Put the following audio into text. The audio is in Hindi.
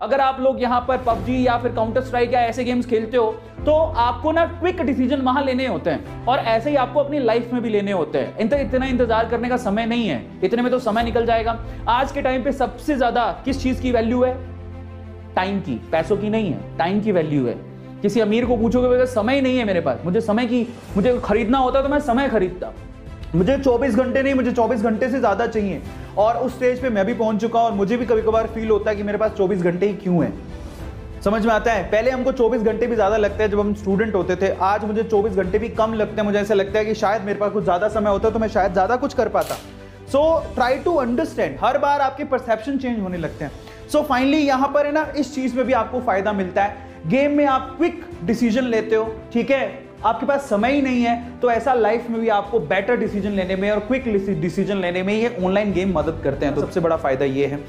अगर आप लोग यहाँ पर पबजी या फिर काउंटर स्ट्राइक या ऐसे गेम्स खेलते हो तो आपको ना क्विक डिसीज़न वहाँ लेने होते हैं। और ऐसे ही आपको अपनी लाइफ में भी लेने होते हैं। इतना इतना इंतज़ार करने का समय नहीं है। इतने में तो समय निकल जाएगा। आज के टाइम पे सबसे ज़्यादा किस चीज़ की वैल्यू है? टाइम की। पैसों की नहीं है। टाइम की वैल्यू है। किसी अमीर को पूछोगे "भैया, समय नहीं है मेरे पास। मुझे समय की मुझे खरीदना होता तो मैं समय खरीदता। मुझे 24 घंटे नहीं, मुझे 24 घंटे से ज़्यादा चाहिए। और उस स्टेज पे मैं भी पहुँच चुका और मुझे भी कभी कभार फील होता है कि मेरे पास 24 घंटे ही क्यों है। समझ में आता है? पहले हमको 24 घंटे भी ज़्यादा लगते हैं जब हम स्टूडेंट होते थे। आज मुझे 24 घंटे भी कम लगते हैं। मुझे ऐसा लगता है कि शायद मेरे पास कुछ ज़्यादा समय होता तो मैं शायद ज़्यादा कुछ कर पाता। सो ट्राई टू अंडरस्टैंड हर बार आपके परसेप्शन चेंज होने लगते हैं। सो फाइनली यहाँ पर है ना, इस चीज़ में भी आपको फ़ायदा मिलता है। गेम में आप क्विक डिसीज़न लेते हो, ठीक है? आपके पास समय ही नहीं है तो ऐसा लाइफ में भी आपको बेटर डिसीज़न लेने में और क्विक डिसीज़न लेने में ये ऑनलाइन गेम मदद करते हैं। तो सबसे बड़ा फ़ायदा ये है।